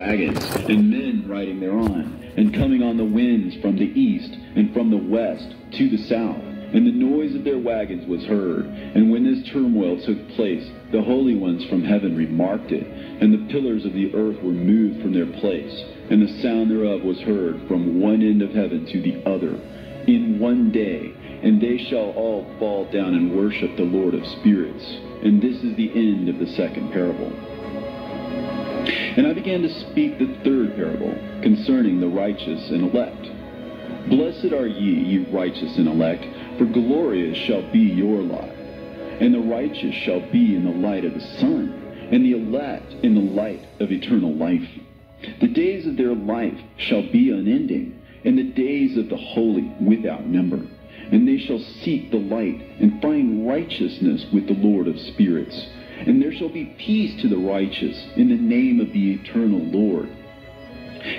wagons, and men riding thereon, and coming on the winds from the east and from the west to the south. And the noise of their wagons was heard. And when this turmoil took place, the holy ones from heaven remarked it, and the pillars of the earth were moved from their place, and the sound thereof was heard from one end of heaven to the other, in one day. And they shall all fall down and worship the Lord of spirits. And this is the end of the second parable. And I began to speak the third parable concerning the righteous and elect. Blessed are ye, ye righteous and elect, for glorious shall be your lot. And the righteous shall be in the light of the sun, and the elect in the light of eternal life. The days of their life shall be unending, and the days of the holy without number. And they shall seek the light, and find righteousness with the Lord of spirits. And there shall be peace to the righteous in the name of the eternal Lord.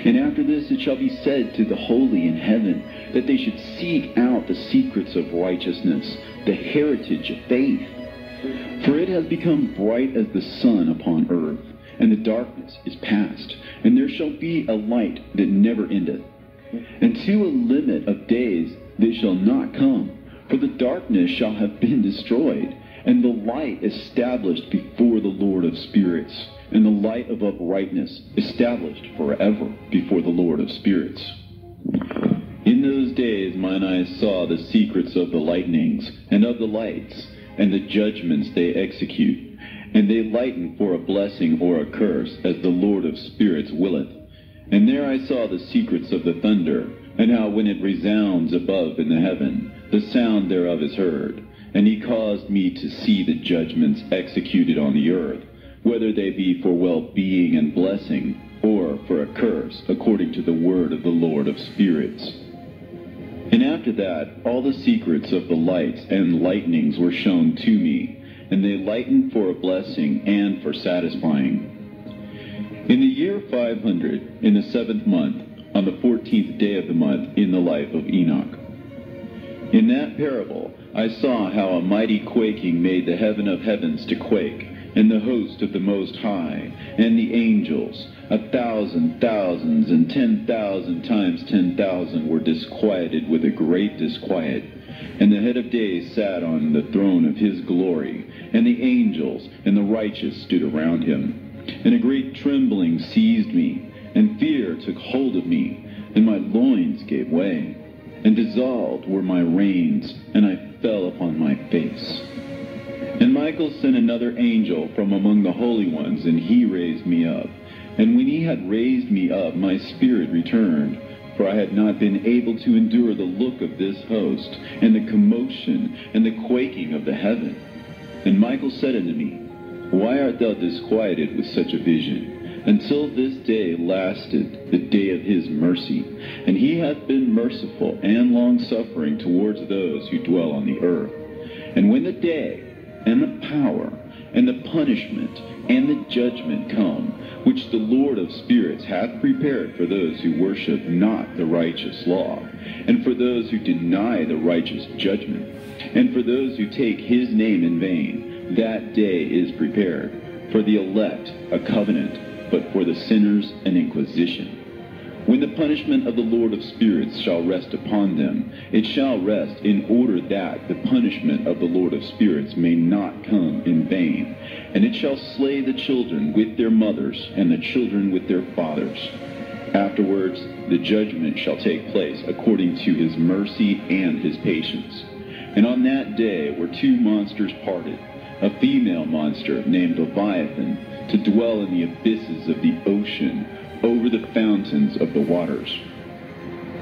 And after this it shall be said to the holy in heaven that they should seek out the secrets of righteousness, the heritage of faith. For it has become bright as the sun upon earth, and the darkness is past, and there shall be a light that never endeth. And to a limit of days they shall not come, for the darkness shall have been destroyed, and the light established before the Lord of spirits, and the light of uprightness established forever before the Lord of spirits. In those days mine eyes saw the secrets of the lightnings, and of the lights, and the judgments they execute. And they lighten for a blessing or a curse, as the Lord of spirits willeth. And there I saw the secrets of the thunder, and how when it resounds above in the heaven, the sound thereof is heard. And he caused me to see the judgments executed on the earth, whether they be for well-being and blessing, or for a curse, according to the word of the Lord of spirits. And after that, all the secrets of the lights and lightnings were shown to me, and they lightened for a blessing and for satisfying. In the year 500, in the seventh month, on the fourteenth day of the month, in the life of Enoch. In that parable, I saw how a mighty quaking made the heaven of heavens to quake, and the host of the Most High, and the angels, a thousand thousands and ten thousand times ten thousand were disquieted with a great disquiet. And the head of days sat on the throne of his glory, and the angels and the righteous stood around him. And a great trembling seized me, and fear took hold of me, and my loins gave way, and dissolved were my reins, and I fell upon my face. And Michael sent another angel from among the holy ones, and he raised me up. And when he had raised me up, my spirit returned, for I had not been able to endure the look of this host, and the commotion, and the quaking of the heaven. And Michael said unto me, Why art thou disquieted with such a vision? Until this day lasted the day of his mercy, and he hath been merciful and long-suffering towards those who dwell on the earth. And when the day, and the power, and the punishment, and the judgment come, which the Lord of spirits hath prepared for those who worship not the righteous law, and for those who deny the righteous judgment, and for those who take his name in vain, that day is prepared. For the elect a covenant, but for the sinners an inquisition. When the punishment of the Lord of spirits shall rest upon them, it shall rest in order that the punishment of the Lord of spirits may not come in vain. And it shall slay the children with their mothers, and the children with their fathers. Afterwards, the judgment shall take place according to his mercy and his patience. And on that day were two monsters parted, a female monster named Leviathan, to dwell in the abysses of the ocean, over the fountains of the waters.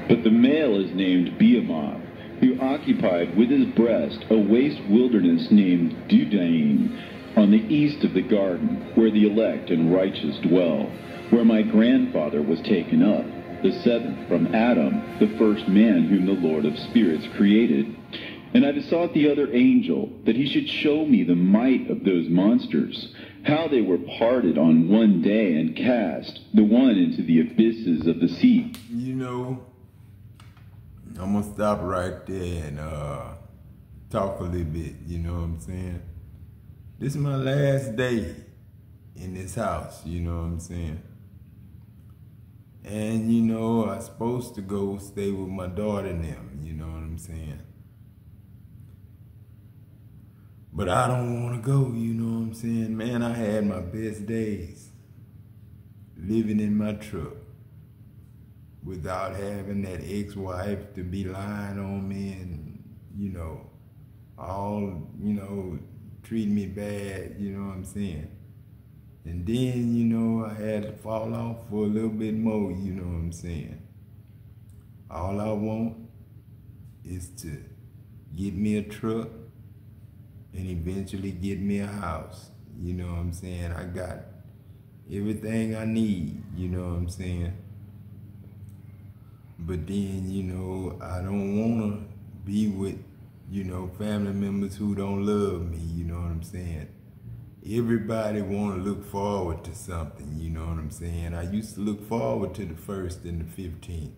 But the male is named Behemoth, who occupied with his breast a waste wilderness named Dudaim, on the east of the garden, where the elect and righteous dwell, where my grandfather was taken up, the seventh from Adam, the first man whom the Lord of spirits created. And I besought the other angel that he should show me the might of those monsters, how they were parted on one day and cast, the one into the abysses of the sea. You know, I'm gonna stop right there and uh, talk a little bit, you know what I'm saying? This is my last day in this house, you know what I'm saying? And you know, I'm supposed to go stay with my daughter and them, you know what I'm saying? But I don't want to go, you know what I'm saying? Man, I had my best days living in my truck without having that ex-wife to be lying on me and, you know, all, you know, treating me bad, you know what I'm saying? And then, you know, I had to fall off for a little bit more, you know what I'm saying? All I want is to get me a truck and eventually get me a house. You know what I'm saying? I got everything I need, you know what I'm saying? But then, you know, I don't want to be with, you know, family members who don't love me, you know what I'm saying? Everybody want to look forward to something, you know what I'm saying? I used to look forward to the first and the 15th.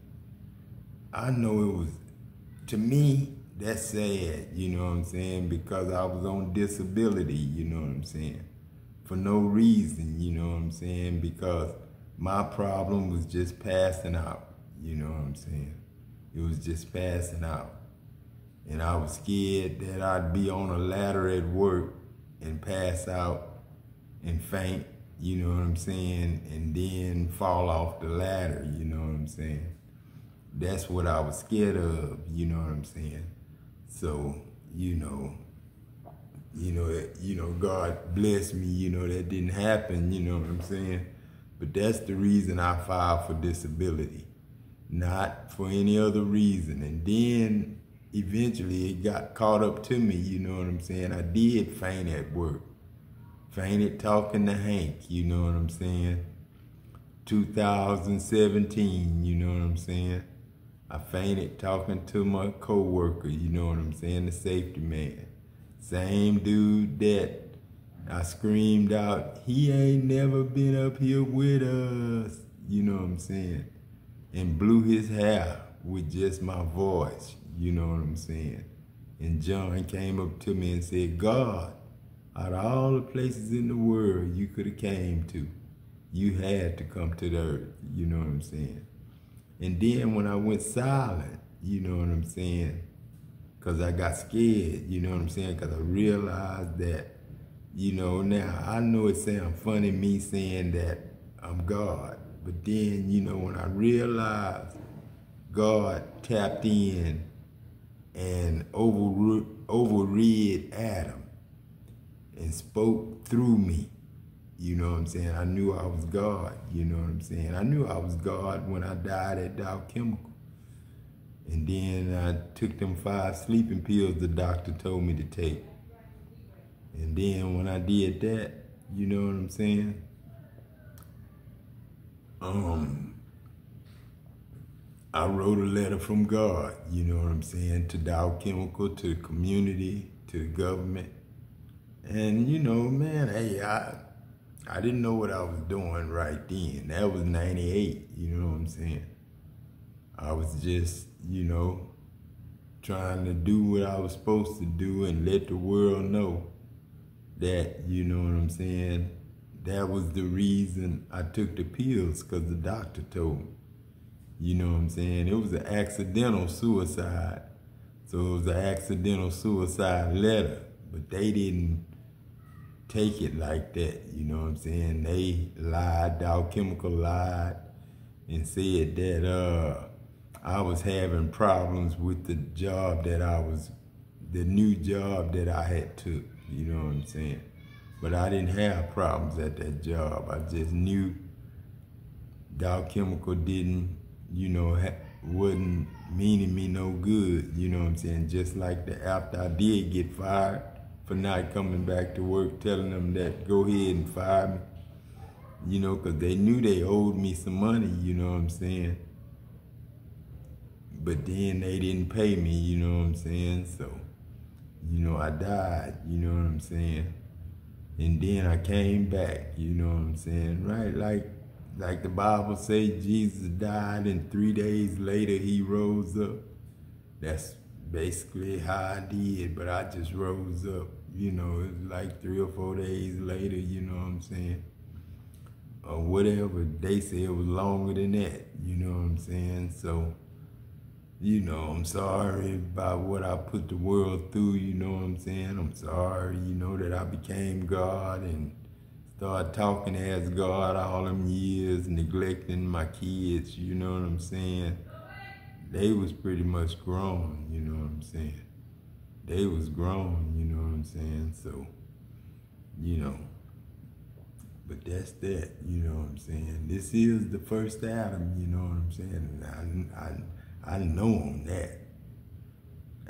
I know it was, to me, that's sad, you know what I'm saying? Because I was on disability, you know what I'm saying? For no reason, you know what I'm saying? Because my problem was just passing out. You know what I'm saying? It was just passing out. And I was scared that I'd be on a ladder at work and pass out and faint, you know what I'm saying, and then fall off the ladder, you know what I'm saying? That's what I was scared of, you know what I'm saying? So, you know, you know, you know, God bless me, you know, that didn't happen, you know what I'm saying? But that's the reason I filed for disability not for any other reason. And then eventually it got caught up to me, you know what I'm saying? I did faint at work. Fainted talking to Hank, you know what I'm saying? 2017, you know what I'm saying? I fainted talking to my coworker, you know what I'm saying? The safety man. Same dude that I screamed out, he ain't never been up here with us. You know what I'm saying? and blew his hair with just my voice. You know what I'm saying? And John came up to me and said, God, out of all the places in the world you could have came to, you had to come to the earth. You know what I'm saying? And then when I went silent, you know what I'm saying? Because I got scared, you know what I'm saying? Because I realized that, you know, now I know it sounds funny me saying that I'm God. But then, you know, when I realized God tapped in and over, overread Adam and spoke through me, you know what I'm saying? I knew I was God, you know what I'm saying? I knew I was God when I died at Dow Chemical. And then I took them five sleeping pills the doctor told me to take. And then when I did that, you know what I'm saying? um, I wrote a letter from God, you know what I'm saying, to Dow Chemical, to the community, to the government. And, you know, man, hey, I, I didn't know what I was doing right then. That was 98, you know what I'm saying? I was just, you know, trying to do what I was supposed to do and let the world know that, you know what I'm saying, that was the reason I took the pills because the doctor told me. You know what I'm saying? It was an accidental suicide. So it was an accidental suicide letter, but they didn't take it like that. You know what I'm saying? They lied, Dow Chemical lied and said that uh, I was having problems with the job that I was, the new job that I had took. You know what I'm saying? But I didn't have problems at that job. I just knew Dow Chemical didn't, you know, wasn't meaning me no good, you know what I'm saying? Just like the after I did get fired for not coming back to work, telling them that go ahead and fire me, you know, because they knew they owed me some money, you know what I'm saying? But then they didn't pay me, you know what I'm saying? So, you know, I died, you know what I'm saying? And then I came back, you know what I'm saying? Right? Like like the Bible say Jesus died and three days later he rose up. That's basically how I did, but I just rose up. You know, like three or four days later, you know what I'm saying? or whatever. They say it was longer than that. You know what I'm saying? So, you know, I'm sorry about what I put the world through. You know what I'm saying? I'm sorry, you know, that I became God and started talking as God all them years, neglecting my kids. You know what I'm saying? They was pretty much grown. You know what I'm saying? They was grown. You know what I'm saying? So, you know. But that's that, you know what I'm saying? This is the first Adam, you know what I'm saying? I, I, I know on that.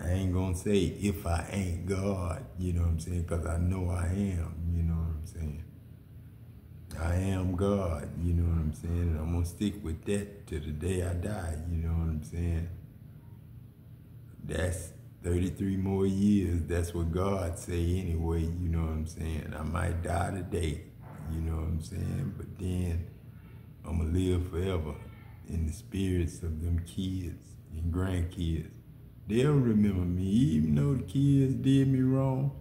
I ain't gonna say if I ain't God, you know what I'm saying? Because I know I am, you know what I'm saying? I am God, you know what I'm saying? And I'm gonna stick with that to the day I die, you know what I'm saying? That's 33 more years. That's what God say anyway, you know what I'm saying? I might die today. You know what I'm saying? But then I'm to live forever in the spirits of them kids and grandkids. They'll remember me, even though the kids did me wrong.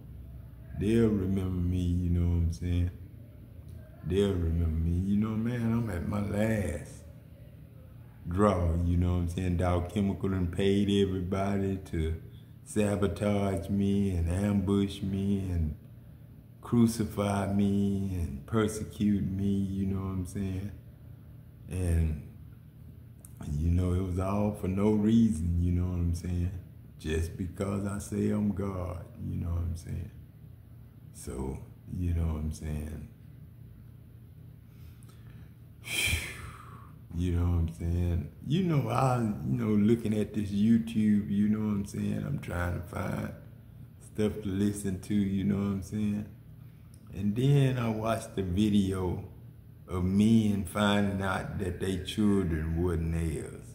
They'll remember me, you know what I'm saying? They'll remember me. You know, man, I'm at my last draw, you know what I'm saying? Dow Chemical and paid everybody to sabotage me and ambush me and crucify me and persecute me, you know what I'm saying? And, you know, it was all for no reason, you know what I'm saying? Just because I say I'm God, you know what I'm saying? So, you know what I'm saying? You know what I'm saying? You know, I, you know, looking at this YouTube, you know what I'm saying? I'm trying to find stuff to listen to, you know what I'm saying? And then I watched the video of men finding out that their children wasn't theirs.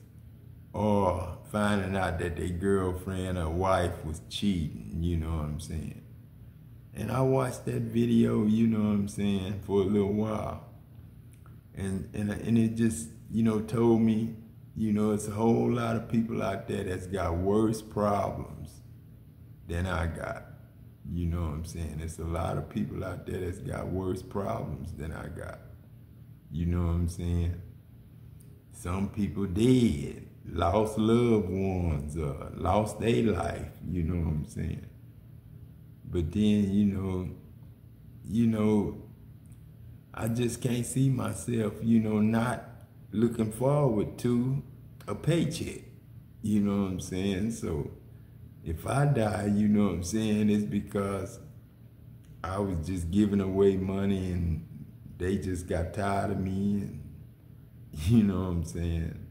Or finding out that their girlfriend or wife was cheating, you know what I'm saying? And I watched that video, you know what I'm saying, for a little while. And, and, and it just, you know, told me, you know, it's a whole lot of people out there that's got worse problems than I got. You know what I'm saying? It's a lot of people out there that's got worse problems than I got. You know what I'm saying? Some people dead, lost loved ones, uh, lost their life, you know what I'm saying? But then, you know, you know, I just can't see myself, you know, not looking forward to a paycheck. You know what I'm saying? So if I die, you know what I'm saying, it's because I was just giving away money and they just got tired of me and you know what I'm saying,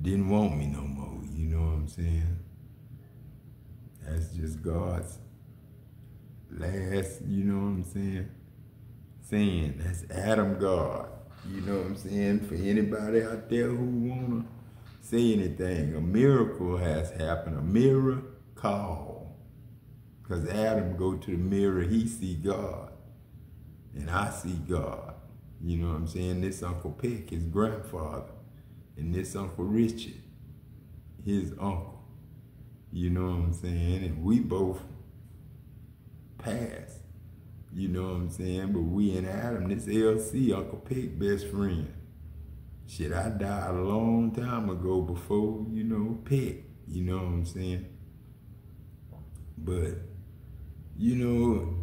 didn't want me no more, you know what I'm saying? That's just God's last, you know what I'm saying? Saying that's Adam God. You know what I'm saying? For anybody out there who wanna say anything. A miracle has happened, a mirror call. Because Adam go to the mirror, he see God. And I see God. You know what I'm saying? This Uncle Peck, his grandfather. And this Uncle Richard, his uncle. You know what I'm saying? And we both passed. You know what I'm saying? But we and Adam, this LC, Uncle Peck, best friend. Shit, I died a long time ago before, you know, Peck. You know what I'm saying? But, you know,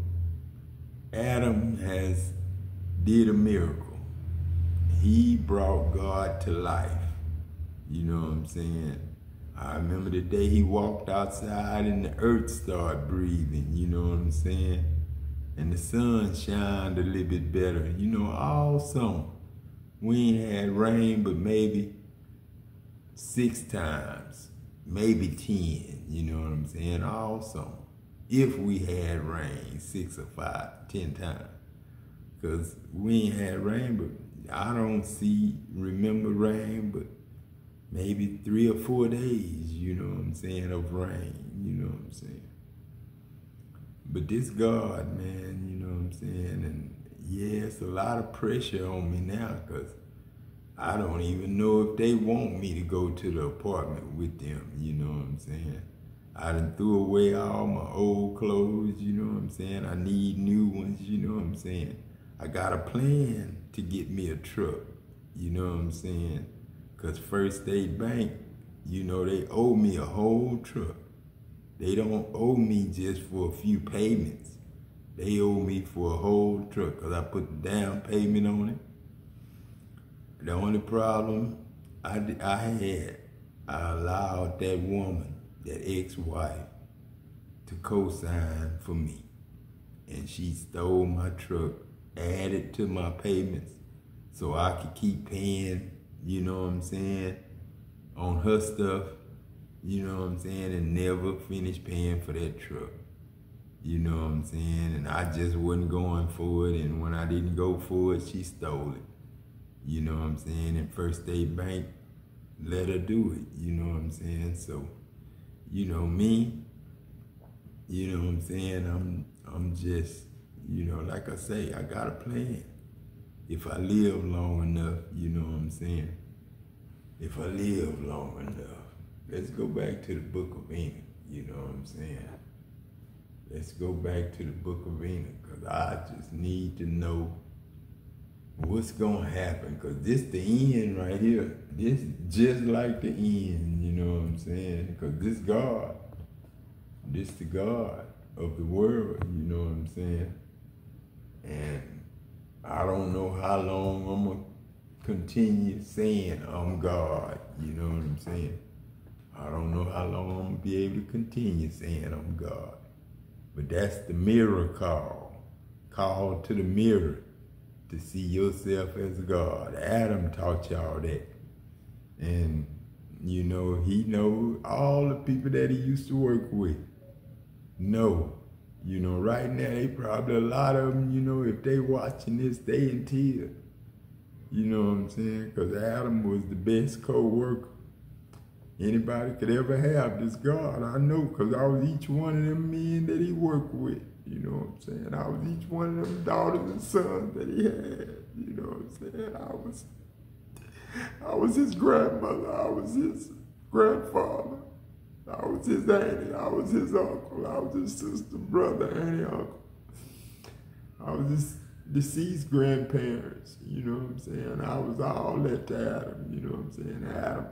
Adam has did a miracle. He brought God to life. You know what I'm saying? I remember the day he walked outside and the earth started breathing, you know what I'm saying? And the sun shined a little bit better, you know, all summer. We ain't had rain, but maybe six times, maybe 10, you know what I'm saying? Also, if we had rain, six or five, ten times. Because we ain't had rain, but I don't see, remember rain, but maybe three or four days, you know what I'm saying, of rain, you know what I'm saying? But this God, man, you know what I'm saying, and yeah, it's a lot of pressure on me now because I don't even know if they want me to go to the apartment with them, you know what I'm saying? I done threw away all my old clothes, you know what I'm saying? I need new ones, you know what I'm saying? I got a plan to get me a truck. You know what I'm saying? Cause First State Bank, you know, they owe me a whole truck. They don't owe me just for a few payments. They owe me for a whole truck because I put the down payment on it. The only problem I, I had, I allowed that woman, that ex-wife, to co-sign for me. And she stole my truck, added to my payments so I could keep paying, you know what I'm saying, on her stuff, you know what I'm saying, and never finish paying for that truck. You know what I'm saying? And I just wasn't going for it. And when I didn't go for it, she stole it. You know what I'm saying? And First State Bank let her do it. You know what I'm saying? So, you know, me, you know what I'm saying? I'm I'm just, you know, like I say, I got a plan. If I live long enough, you know what I'm saying? If I live long enough, let's go back to the book of Enoch, you know what I'm saying? Let's go back to the book of Enoch because I just need to know what's going to happen because this the end right here. This just like the end, you know what I'm saying? Because this God, this the God of the world, you know what I'm saying? And I don't know how long I'm going to continue saying I'm God, you know what I'm saying? I don't know how long I'm going to be able to continue saying I'm God. But that's the mirror call. Call to the mirror to see yourself as God. Adam taught y'all that. And, you know, he know all the people that he used to work with. No. You know, right now, they probably, a lot of them, you know, if they watching this, they in tears. You know what I'm saying? Because Adam was the best co-worker anybody could ever have this God. I know because I was each one of them men that he worked with. You know what I'm saying? I was each one of them daughters and sons that he had. You know what I'm saying? I was I was his grandmother. I was his grandfather. I was his auntie. I was his uncle. I was his sister, brother, auntie, uncle. I was his deceased grandparents. You know what I'm saying? I was all that to Adam. You know what I'm saying? Adam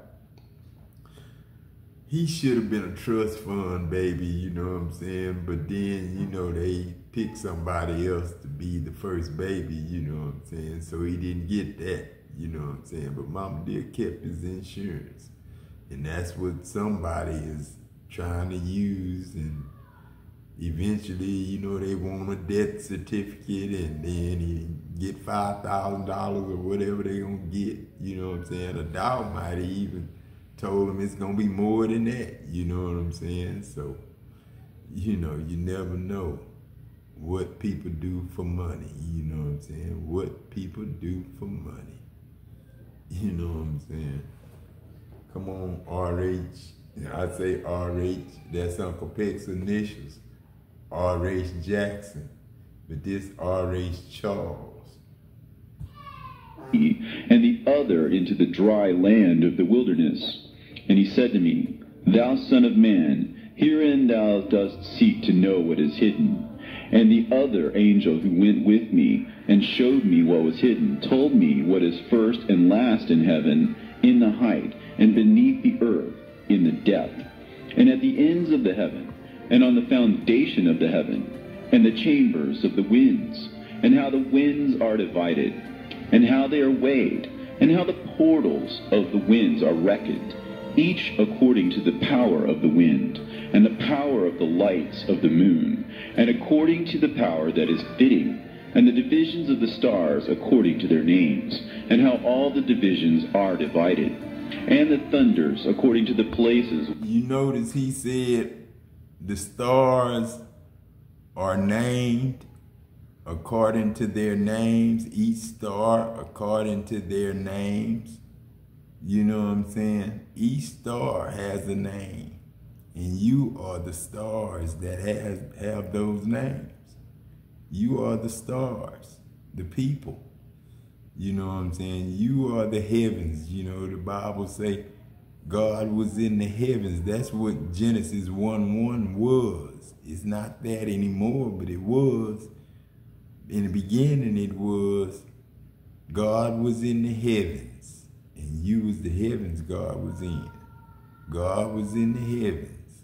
he should have been a trust fund baby, you know what I'm saying? But then, you know, they picked somebody else to be the first baby, you know what I'm saying? So he didn't get that, you know what I'm saying? But Mama did kept his insurance. And that's what somebody is trying to use and eventually, you know, they want a death certificate and then he get $5,000 or whatever they gonna get, you know what I'm saying? A dog might even told him it's gonna be more than that. You know what I'm saying? So, you know, you never know what people do for money. You know what I'm saying? What people do for money. You know what I'm saying? Come on, RH. I say RH, that's Uncle Peck's initials. R.H. Jackson. But this R.H. Charles. And the other into the dry land of the wilderness and he said to me, Thou son of man, herein thou dost seek to know what is hidden. And the other angel who went with me and showed me what was hidden told me what is first and last in heaven, in the height, and beneath the earth, in the depth, and at the ends of the heaven, and on the foundation of the heaven, and the chambers of the winds, and how the winds are divided, and how they are weighed, and how the portals of the winds are reckoned each according to the power of the wind, and the power of the lights of the moon, and according to the power that is fitting, and the divisions of the stars according to their names, and how all the divisions are divided, and the thunders according to the places. You notice he said the stars are named according to their names, each star according to their names. You know what I'm saying? Each star has a name. And you are the stars that has, have those names. You are the stars, the people. You know what I'm saying? You are the heavens. You know, the Bible say God was in the heavens. That's what Genesis 1-1 was. It's not that anymore, but it was. In the beginning it was God was in the heavens, and you was the heavens God was in. God was in the heavens,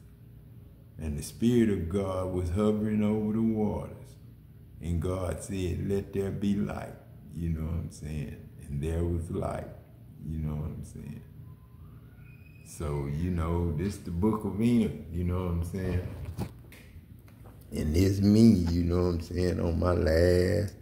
and the Spirit of God was hovering over the waters. And God said, Let there be light. You know what I'm saying? And there was light. You know what I'm saying? So, you know, this the book of Enoch, you know what I'm saying? And it's me, you know what I'm saying, on my last